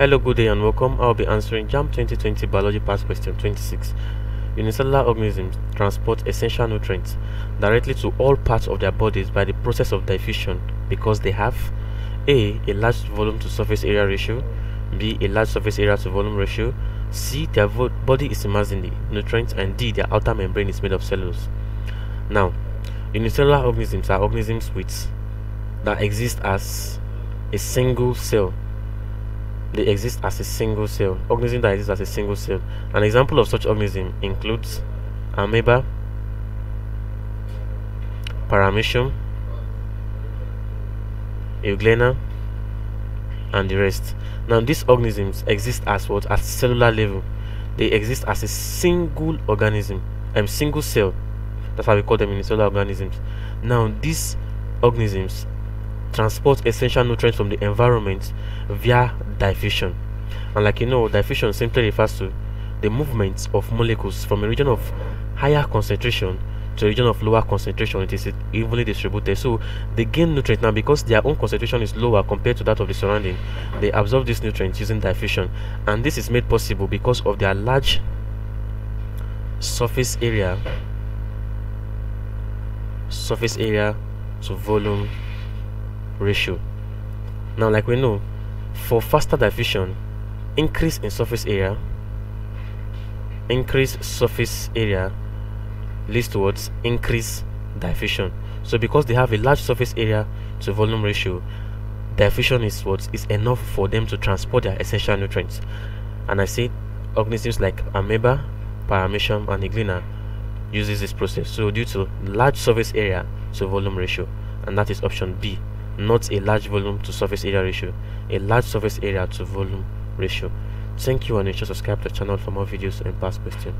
Hello, good day and welcome. I'll be answering JAMB 2020 Biology Past Question 26. Unicellular organisms transport essential nutrients directly to all parts of their bodies by the process of diffusion because they have A. A large volume to surface area ratio B. A large surface area to volume ratio C. Their body is immersed in the nutrients and D. Their outer membrane is made of cellulose. Now, unicellular organisms are organisms with that exist as a single cell they exist as a single cell. Organism that exists as a single cell. An example of such organism includes amoeba, paramecium, euglena, and the rest. Now these organisms exist as what at cellular level. They exist as a single organism, a um, single cell. That's why we call them unicellular organisms. Now these organisms transport essential nutrients from the environment via diffusion. And like you know, diffusion simply refers to the movement of molecules from a region of higher concentration to a region of lower concentration. It is evenly distributed. So they gain nutrients now because their own concentration is lower compared to that of the surrounding. They absorb these nutrients using diffusion. And this is made possible because of their large surface area surface area to volume ratio. Now, like we know, for faster diffusion, increase in surface area, increase surface area leads towards increase diffusion. So because they have a large surface area to volume ratio, diffusion is what is enough for them to transport their essential nutrients. And I say organisms like amoeba, paramecium, and euglena uses this process. So due to large surface area to volume ratio, and that is option B not a large volume to surface area ratio, a large surface area to volume ratio. Thank you and ensure subscribe to the channel for more videos and past questions.